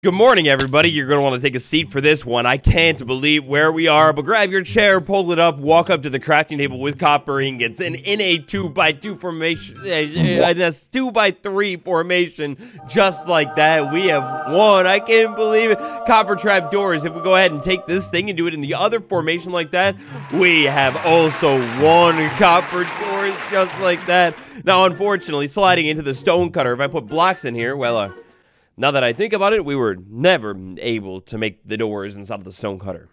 Good morning, everybody. You're going to want to take a seat for this one. I can't believe where we are, but grab your chair, pull it up, walk up to the crafting table with copper ingots, and in a 2x2 formation, uh, a 2x3 formation, just like that, we have won. I can't believe it. Copper trap doors. If we go ahead and take this thing and do it in the other formation like that, we have also won copper doors just like that. Now, unfortunately, sliding into the stone cutter, if I put blocks in here, well, uh, now that I think about it, we were never able to make the doors inside of the stone cutter.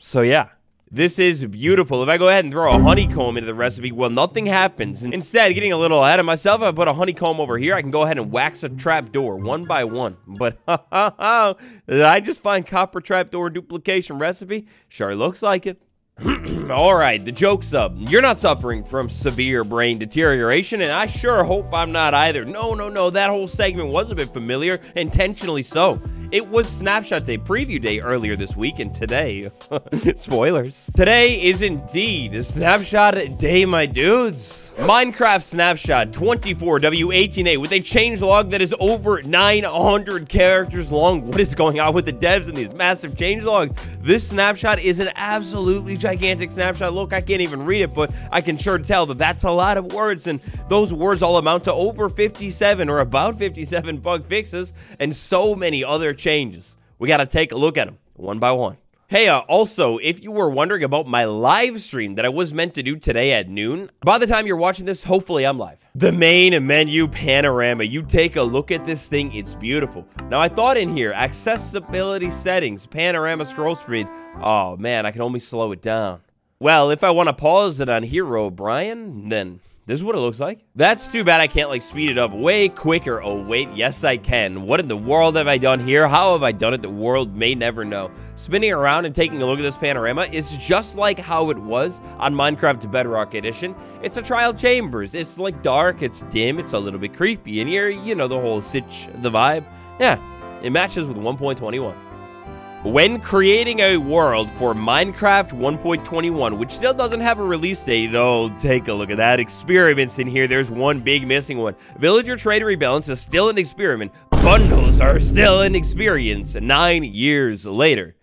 So yeah, this is beautiful. If I go ahead and throw a honeycomb into the recipe, well, nothing happens. Instead, getting a little ahead of myself, I put a honeycomb over here. I can go ahead and wax a trap door one by one. But ha ha did I just find copper trap door duplication recipe? Sure looks like it. All right, the joke's up. You're not suffering from severe brain deterioration, and I sure hope I'm not either. No, no, no, that whole segment was a bit familiar, intentionally so. It was Snapshot Day preview day earlier this week, and today, spoilers. Today is indeed Snapshot Day, my dudes. Minecraft Snapshot 24W18A with a change log that is over 900 characters long. What is going on with the devs and these massive change logs? This snapshot is an absolutely gigantic snapshot. Look, I can't even read it, but I can sure tell that that's a lot of words, and those words all amount to over 57 or about 57 bug fixes and so many other changes. We got to take a look at them one by one. Hey, uh, also, if you were wondering about my live stream that I was meant to do today at noon, by the time you're watching this, hopefully I'm live. The main menu panorama. You take a look at this thing, it's beautiful. Now, I thought in here, accessibility settings, panorama scroll speed. Oh, man, I can only slow it down. Well, if I want to pause it on Herobrine, then this is what it looks like. That's too bad I can't like speed it up way quicker. Oh, wait. Yes, I can. What in the world have I done here? How have I done it? The world may never know. Spinning around and taking a look at this panorama is just like how it was on Minecraft Bedrock Edition. It's a trial chambers. It's like dark. It's dim. It's a little bit creepy. And here, you know, the whole sitch, the vibe. Yeah, it matches with 1.21. When creating a world for Minecraft 1.21, which still doesn't have a release date, oh, take a look at that. Experiments in here, there's one big missing one. Villager trade rebalance is still an experiment. Bundles are still an experience nine years later.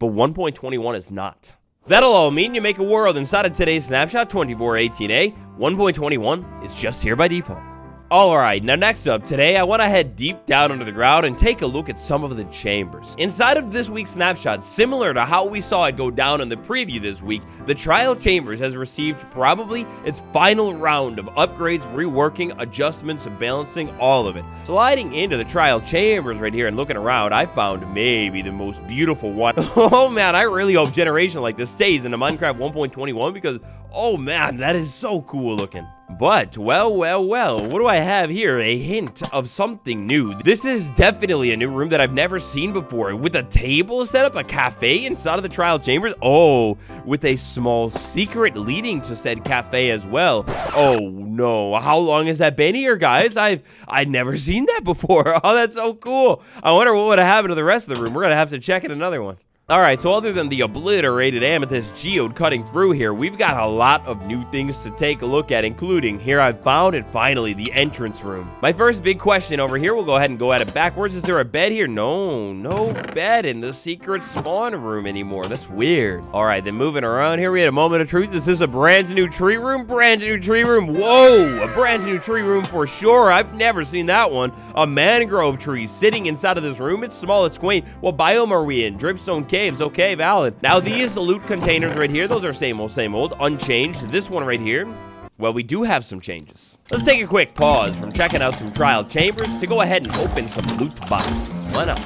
But 1.21 is not. That'll all mean you make a world inside of today's Snapshot 2418A. 1.21 is just here by default. Alright, now next up, today I want to head deep down under the ground and take a look at some of the chambers. Inside of this week's snapshot, similar to how we saw it go down in the preview this week, the Trial Chambers has received probably its final round of upgrades, reworking, adjustments, balancing, all of it. Sliding into the Trial Chambers right here and looking around, I found maybe the most beautiful one. oh man, I really hope generation like this stays in the Minecraft 1.21 because, oh man, that is so cool looking. But, well, well, well, what do I have here? A hint of something new. This is definitely a new room that I've never seen before. With a table set up, a cafe inside of the trial chambers. Oh, with a small secret leading to said cafe as well. Oh, no. How long has that been here, guys? I've I've never seen that before. Oh, that's so cool. I wonder what would have happened to the rest of the room. We're going to have to check in another one. Alright, so other than the obliterated amethyst geode cutting through here, we've got a lot of new things to take a look at, including here I've found and finally the entrance room. My first big question over here, we'll go ahead and go at it backwards. Is there a bed here? No, no bed in the secret spawn room anymore. That's weird. Alright, then moving around here, we had a moment of truth. This is this a brand new tree room? Brand new tree room. Whoa, a brand new tree room for sure. I've never seen that one. A mangrove tree sitting inside of this room. It's small, it's quaint. What biome are we in? Dripstone cave caves. Okay, valid. Now, these loot containers right here, those are same old, same old, unchanged. This one right here, well, we do have some changes. Let's take a quick pause from checking out some trial chambers to go ahead and open some loot boxes. Why not?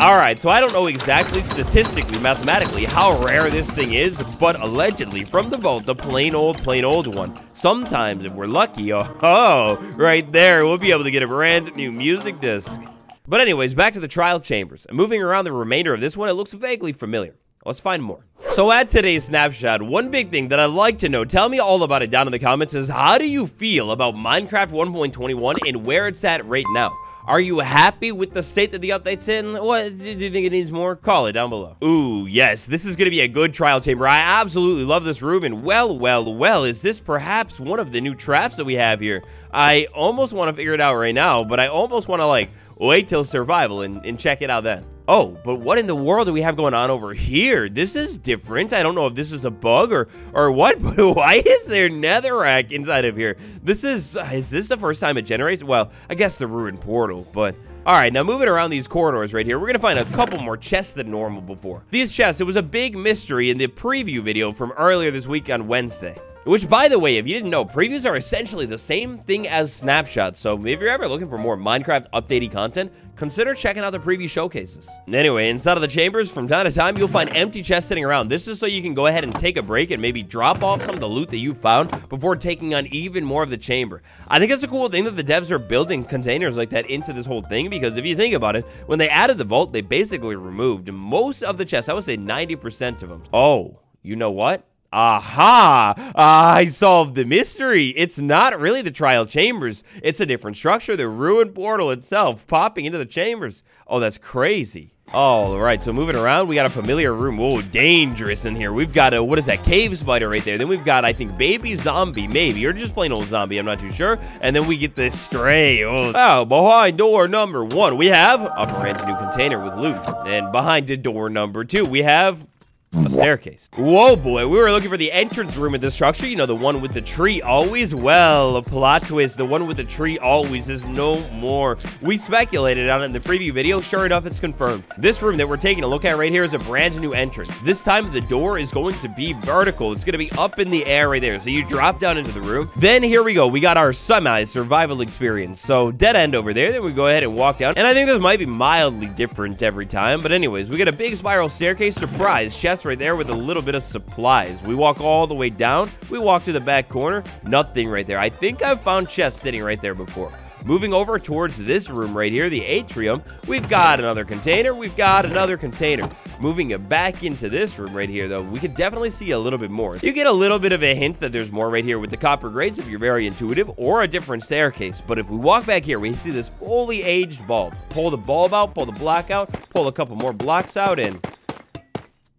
Alright, so I don't know exactly statistically, mathematically, how rare this thing is, but allegedly, from the vault, the plain old, plain old one. Sometimes, if we're lucky, oh, oh, right there, we'll be able to get a brand new music disc. But anyways, back to the trial chambers. And Moving around the remainder of this one, it looks vaguely familiar. Let's find more. So at today's snapshot, one big thing that I'd like to know, tell me all about it down in the comments, is how do you feel about Minecraft 1.21 and where it's at right now? Are you happy with the state that the update's in? What, do you think it needs more? Call it down below. Ooh, yes, this is going to be a good trial chamber. I absolutely love this room, and well, well, well, is this perhaps one of the new traps that we have here? I almost want to figure it out right now, but I almost want to, like, wait till survival and, and check it out then. Oh, but what in the world do we have going on over here? This is different. I don't know if this is a bug or or what, but why is there netherrack inside of here? This is, is this the first time it generates? Well, I guess the ruined portal, but... All right, now moving around these corridors right here, we're to find a couple more chests than normal before. These chests, it was a big mystery in the preview video from earlier this week on Wednesday. Which, by the way, if you didn't know, previews are essentially the same thing as snapshots, so if you're ever looking for more Minecraft updatey content, consider checking out the preview showcases. Anyway, inside of the chambers, from time to time, you'll find empty chests sitting around. This is so you can go ahead and take a break and maybe drop off some of the loot that you found before taking on even more of the chamber. I think it's a cool thing that the devs are building containers like that into this whole thing, because if you think about it, when they added the vault, they basically removed most of the chests. I would say 90% of them. Oh, you know what? Aha! I solved the mystery. It's not really the trial chambers. It's a different structure, the ruined portal itself, popping into the chambers. Oh, that's crazy. All right, so moving around, we got a familiar room. Whoa, dangerous in here. We've got a, what is that, cave spider right there. Then we've got, I think, baby zombie, maybe, or just plain old zombie, I'm not too sure. And then we get this stray. Oh, oh behind door number one, we have a brand new container with loot. And behind the door number two, we have a staircase. Whoa, boy. We were looking for the entrance room in this structure. You know, the one with the tree always. Well, a plot twist. The one with the tree always is no more. We speculated on it in the preview video. Sure enough, it's confirmed. This room that we're taking a look at right here is a brand new entrance. This time, the door is going to be vertical. It's going to be up in the air right there. So you drop down into the room. Then here we go. We got our semi-survival experience. So dead end over there. Then we go ahead and walk down. And I think this might be mildly different every time. But anyways, we got a big spiral staircase. Surprise. Chest right there with a little bit of supplies. We walk all the way down. We walk to the back corner. Nothing right there. I think I've found chests sitting right there before. Moving over towards this room right here, the atrium, we've got another container, we've got another container. Moving it back into this room right here, though, we could definitely see a little bit more. You get a little bit of a hint that there's more right here with the copper grates if you're very intuitive, or a different staircase. But if we walk back here, we see this fully aged bulb. Pull the bulb out, pull the block out, pull a couple more blocks out, and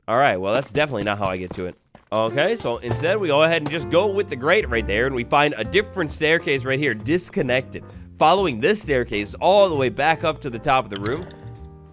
all right, well, that's definitely not how I get to it. Okay, so instead we go ahead and just go with the grate right there, and we find a different staircase right here, disconnected. Following this staircase all the way back up to the top of the room,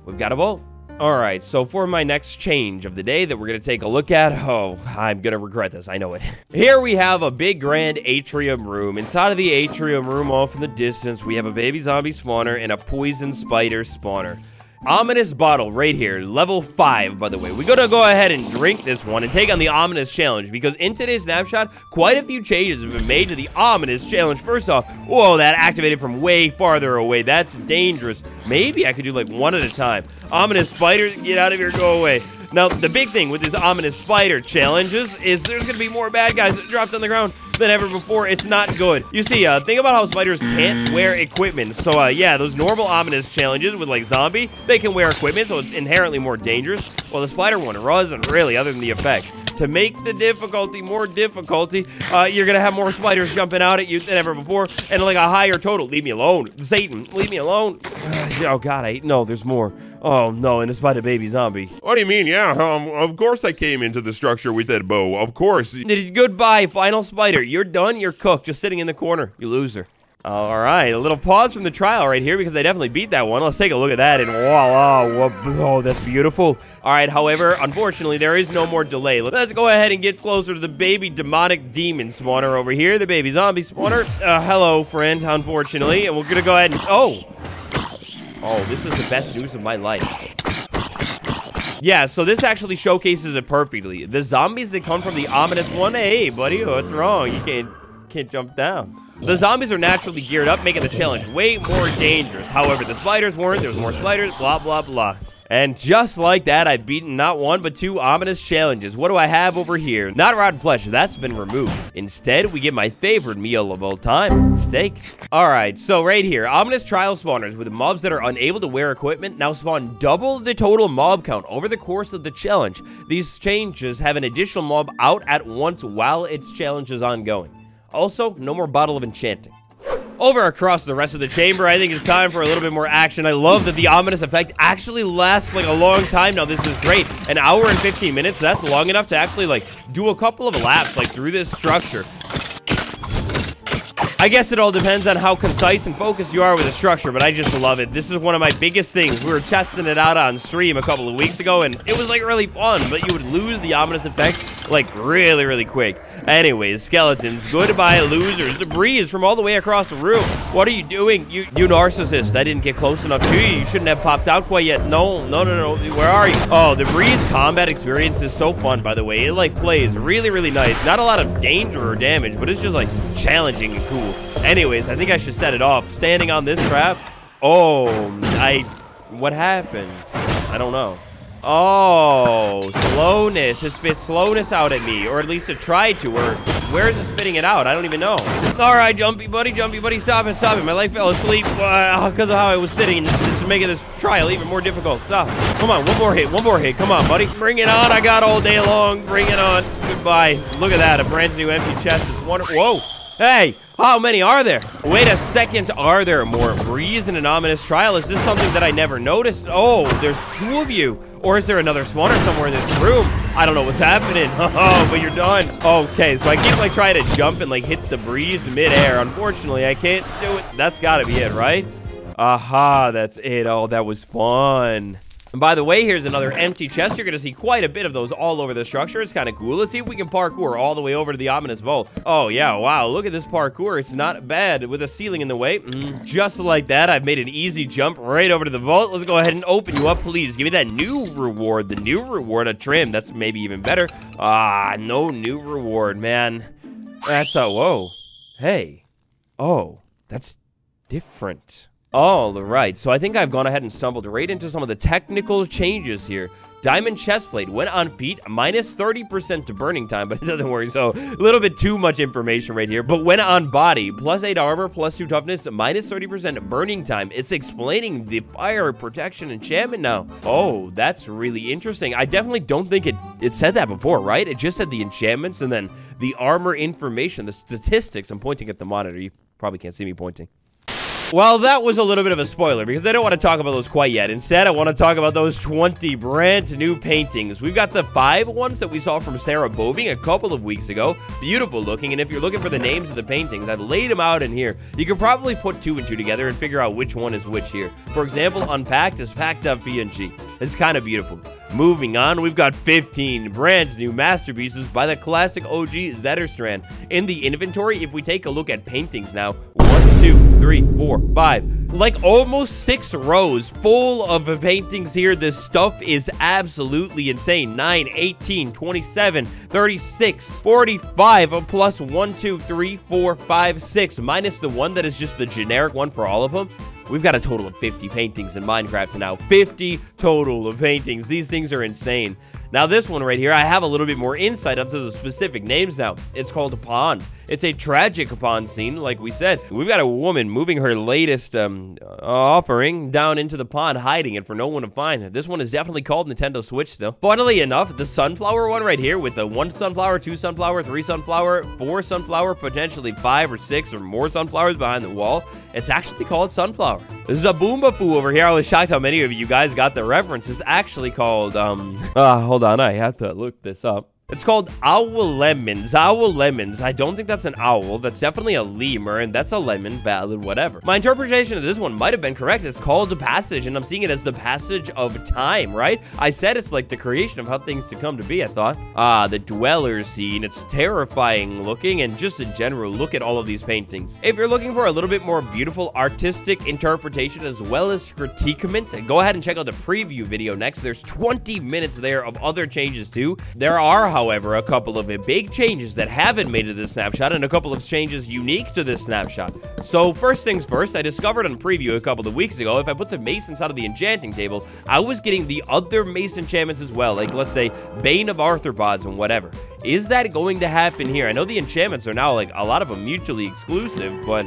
we've got a vault. All right, so for my next change of the day that we're going to take a look at, oh, I'm going to regret this, I know it. Here we have a big grand atrium room. Inside of the atrium room off in the distance, we have a baby zombie spawner and a poison spider spawner. Ominous bottle right here, level 5, by the way. We're gonna go ahead and drink this one and take on the Ominous Challenge because in today's snapshot, quite a few changes have been made to the Ominous Challenge. First off, whoa, that activated from way farther away. That's dangerous. Maybe I could do like one at a time. Ominous Spider, get out of here, go away. Now, the big thing with these Ominous Spider challenges is there's gonna be more bad guys dropped on the ground than ever before. It's not good. You see, uh, think about how spiders can't wear equipment. So, uh, yeah, those normal ominous challenges with, like, zombie, they can wear equipment, so it's inherently more dangerous. Well, the spider one wasn't really, other than the effect. To make the difficulty more difficulty, uh, you're gonna have more spiders jumping out at you than ever before, and like a higher total. Leave me alone, Satan. Leave me alone. oh God, I no. There's more. Oh no, and it's by the baby zombie. What do you mean? Yeah, um, of course I came into the structure with that bow. Of course. Goodbye, final spider. You're done. You're cooked. Just sitting in the corner. You loser. All right, a little pause from the trial right here because I definitely beat that one. Let's take a look at that and voila, oh, that's beautiful. All right, however, unfortunately, there is no more delay. Let's go ahead and get closer to the baby demonic demon spawner over here, the baby zombie spawner. Uh, hello, friend, unfortunately, and we're gonna go ahead and, oh. Oh, this is the best news of my life. Yeah, so this actually showcases it perfectly. The zombies that come from the ominous one, hey, buddy, what's wrong? You can't, can't jump down. The zombies are naturally geared up, making the challenge way more dangerous. However, the spiders weren't. There was more spiders, blah, blah, blah. And just like that, I've beaten not one, but two ominous challenges. What do I have over here? Not rotten flesh, that's been removed. Instead, we get my favorite meal of all time, steak. All right, so right here, ominous trial spawners with mobs that are unable to wear equipment now spawn double the total mob count over the course of the challenge. These changes have an additional mob out at once while its challenge is ongoing. Also, no more Bottle of Enchanting. Over across the rest of the chamber, I think it's time for a little bit more action. I love that the ominous effect actually lasts like a long time now. This is great. An hour and 15 minutes, that's long enough to actually like do a couple of laps like through this structure. I guess it all depends on how concise and focused you are with the structure, but I just love it. This is one of my biggest things. We were testing it out on stream a couple of weeks ago, and it was like really fun, but you would lose the ominous effect like really, really quick. Anyways, skeletons, goodbye losers. Debris is from all the way across the room. What are you doing? You you narcissist. I didn't get close enough to you. You shouldn't have popped out quite yet. No, no, no, no. Where are you? Oh, the Breeze combat experience is so fun, by the way. It like plays really, really nice. Not a lot of danger or damage, but it's just like challenging and cool. Anyways, I think I should set it off. Standing on this trap. Oh, I... What happened? I don't know. Oh, slowness. It spit slowness out at me, or at least it tried to, or where is it spitting it out? I don't even know. All right, jumpy buddy, jumpy buddy, stop it, stop it. My leg fell asleep because uh, of how I was sitting. This is making this trial even more difficult. Stop. Come on, one more hit, one more hit. Come on, buddy. Bring it on. I got all day long. Bring it on. Goodbye. Look at that. A brand new empty chest is wonderful. Whoa. Hey, how many are there? Wait a second, are there more? Breeze in an ominous trial? Is this something that I never noticed? Oh, there's two of you. Or is there another spawner somewhere in this room? I don't know what's happening. Oh, but you're done. Okay, so I keep like trying to jump and like hit the breeze midair. Unfortunately, I can't do it. That's gotta be it, right? Aha, that's it. Oh, that was fun. And by the way, here's another empty chest. You're going to see quite a bit of those all over the structure. It's kind of cool. Let's see if we can parkour all the way over to the ominous vault. Oh, yeah. Wow. Look at this parkour. It's not bad with a ceiling in the way. Mm, just like that, I've made an easy jump right over to the vault. Let's go ahead and open you up, please. Give me that new reward. The new reward, a trim. That's maybe even better. Ah, no new reward, man. That's a, whoa. Hey. Oh, that's different. All right, so I think I've gone ahead and stumbled right into some of the technical changes here. Diamond chestplate went on feet, minus 30% to burning time, but it doesn't worry, so a little bit too much information right here. But went on body, plus 8 armor, plus 2 toughness, minus 30% burning time. It's explaining the fire protection enchantment now. Oh, that's really interesting. I definitely don't think it, it said that before, right? It just said the enchantments and then the armor information, the statistics. I'm pointing at the monitor. You probably can't see me pointing. Well, that was a little bit of a spoiler because I don't want to talk about those quite yet. Instead, I want to talk about those 20 brand new paintings. We've got the five ones that we saw from Sarah Boeving a couple of weeks ago. Beautiful looking, and if you're looking for the names of the paintings, I've laid them out in here. You can probably put two and two together and figure out which one is which here. For example, Unpacked is packed up PNG. It's kind of beautiful. Moving on, we've got 15 brand new masterpieces by the classic OG Zetterstrand. In the inventory, if we take a look at paintings now, one, two, three, four, five, like almost six rows full of paintings here. This stuff is absolutely insane. 9, 18, 27, 36, 45, plus 1, 2, 3, 4, 5, 6, minus the one that is just the generic one for all of them. We've got a total of 50 paintings in Minecraft now. 50 total of paintings. These things are insane. Now this one right here, I have a little bit more insight onto the specific names now. It's called a pond. It's a tragic pond scene, like we said. We've got a woman moving her latest um, offering down into the pond, hiding it for no one to find. This one is definitely called Nintendo Switch still. Funnily enough, the sunflower one right here with the one sunflower, two sunflower, three sunflower, four sunflower, potentially five or six or more sunflowers behind the wall, it's actually called Sunflower. This is a Boombafoo over here. I was shocked how many of you guys got the reference. It's actually called, um, uh, hold on, I have to look this up. It's called Owl Lemons. Owl Lemons. I don't think that's an owl. That's definitely a lemur, and that's a lemon, valid, whatever. My interpretation of this one might have been correct. It's called the passage, and I'm seeing it as the passage of time, right? I said it's like the creation of how things to come to be, I thought. Ah, the dweller scene. It's terrifying looking, and just in general, look at all of these paintings. If you're looking for a little bit more beautiful artistic interpretation as well as critiquement, go ahead and check out the preview video next. There's 20 minutes there of other changes too. There are, however, a couple of big changes that haven't made it to this snapshot and a couple of changes unique to this snapshot. So first things first, I discovered on preview a couple of weeks ago, if I put the mace inside of the enchanting table, I was getting the other mace enchantments as well, like let's say Bane of Arthropods and whatever. Is that going to happen here? I know the enchantments are now like a lot of them mutually exclusive, but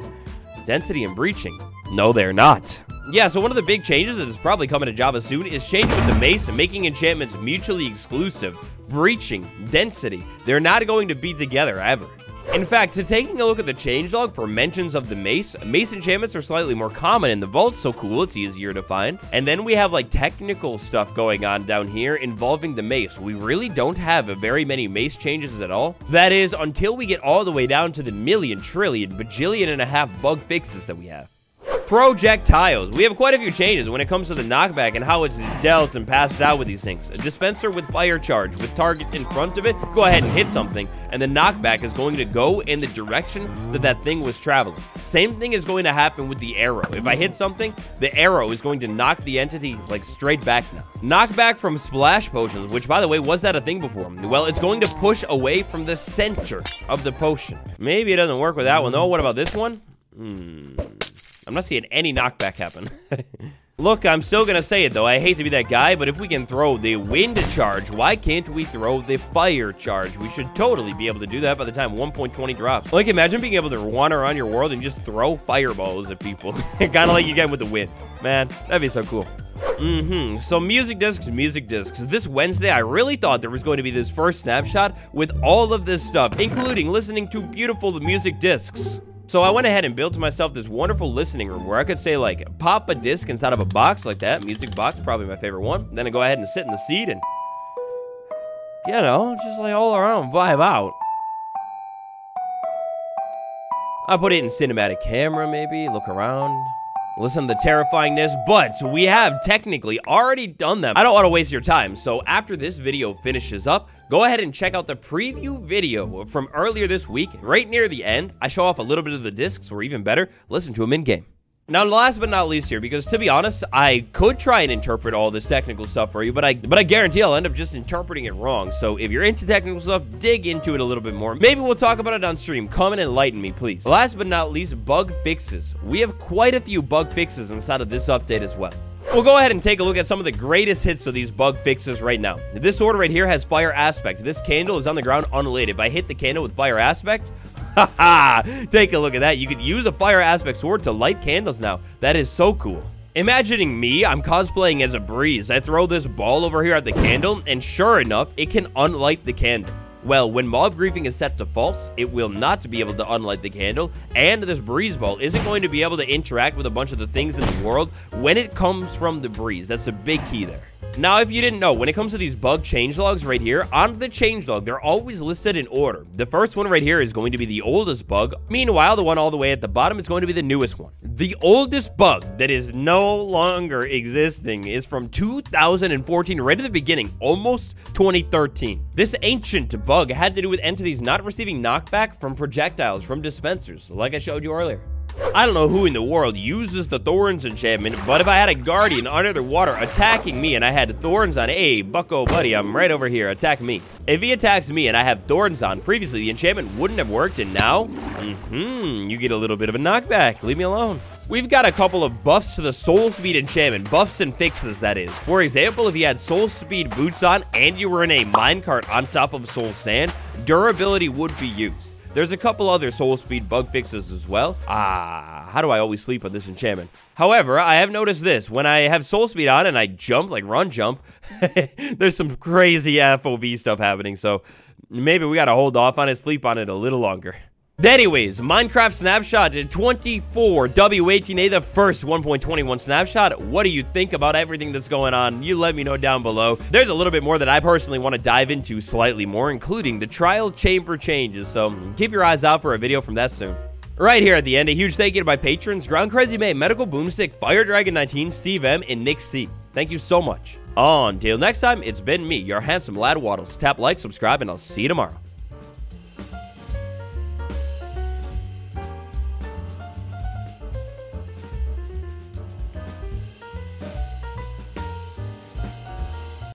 density and breaching, no they're not. Yeah, so one of the big changes that is probably coming to Java soon is changing with the mace and making enchantments mutually exclusive breaching, density. They're not going to be together ever. In fact, to taking a look at the changelog for mentions of the mace, mace enchantments are slightly more common in the vault, so cool, it's easier to find. And then we have like technical stuff going on down here involving the mace. We really don't have a very many mace changes at all. That is, until we get all the way down to the million, trillion, bajillion and a half bug fixes that we have projectiles. We have quite a few changes when it comes to the knockback and how it's dealt and passed out with these things. A dispenser with fire charge with target in front of it, go ahead and hit something, and the knockback is going to go in the direction that that thing was traveling. Same thing is going to happen with the arrow. If I hit something, the arrow is going to knock the entity like straight back now. Knockback from splash potions, which by the way, was that a thing before? Well, it's going to push away from the center of the potion. Maybe it doesn't work with that one though. What about this one? Hmm. I'm not seeing any knockback happen. Look, I'm still gonna say it though. I hate to be that guy, but if we can throw the wind charge, why can't we throw the fire charge? We should totally be able to do that by the time 1.20 drops. Like, imagine being able to wander around your world and just throw fireballs at people. kind of like you get with the wind. Man, that'd be so cool. Mm-hmm. So music discs, music discs. This Wednesday, I really thought there was going to be this first snapshot with all of this stuff, including listening to beautiful music discs. So I went ahead and built to myself this wonderful listening room where I could say like pop a disc inside of a box like that. Music box, probably my favorite one. Then I go ahead and sit in the seat and, you know, just like all around vibe out. I put it in cinematic camera maybe, look around. Listen to the terrifyingness, but we have technically already done them. I don't want to waste your time, so after this video finishes up, go ahead and check out the preview video from earlier this week. Right near the end, I show off a little bit of the discs, or even better, listen to them in-game. Now, last but not least here, because to be honest, I could try and interpret all this technical stuff for you, but I but I guarantee I'll end up just interpreting it wrong. So if you're into technical stuff, dig into it a little bit more. Maybe we'll talk about it on stream. Come and enlighten me, please. Last but not least, bug fixes. We have quite a few bug fixes inside of this update as well. We'll go ahead and take a look at some of the greatest hits of these bug fixes right now. This order right here has fire aspect. This candle is on the ground unlit. If I hit the candle with fire aspect, Take a look at that. You could use a fire aspect sword to light candles now. That is so cool. Imagining me, I'm cosplaying as a breeze. I throw this ball over here at the candle, and sure enough, it can unlight the candle. Well, when mob griefing is set to false, it will not be able to unlight the candle, and this breeze ball isn't going to be able to interact with a bunch of the things in the world when it comes from the breeze. That's a big key there. Now, if you didn't know, when it comes to these bug changelogs right here, on the changelog, they're always listed in order. The first one right here is going to be the oldest bug. Meanwhile, the one all the way at the bottom is going to be the newest one. The oldest bug that is no longer existing is from 2014, right at the beginning, almost 2013. This ancient bug had to do with entities not receiving knockback from projectiles from dispensers, like I showed you earlier. I don't know who in the world uses the Thorns enchantment, but if I had a Guardian under the water attacking me and I had Thorns on, hey, bucko buddy, I'm right over here, attack me. If he attacks me and I have Thorns on, previously the enchantment wouldn't have worked, and now, mm-hmm, you get a little bit of a knockback. Leave me alone. We've got a couple of buffs to the Soul Speed enchantment, buffs and fixes, that is. For example, if you had Soul Speed boots on and you were in a minecart on top of Soul Sand, durability would be used. There's a couple other soul speed bug fixes as well. Ah, how do I always sleep on this enchantment? However, I have noticed this. When I have soul speed on and I jump, like run jump, there's some crazy FOV stuff happening. So maybe we got to hold off on it, sleep on it a little longer. Anyways, Minecraft Snapshot 24 W18A, the first 1.21 snapshot. What do you think about everything that's going on? You let me know down below. There's a little bit more that I personally want to dive into slightly more, including the trial chamber changes. So keep your eyes out for a video from that soon. Right here at the end, a huge thank you to my patrons, Ground Crazy May, Medical Boomstick, Fire Dragon 19, Steve M, and Nick C. Thank you so much. Until next time, it's been me, your handsome lad Wattles. Tap like, subscribe, and I'll see you tomorrow.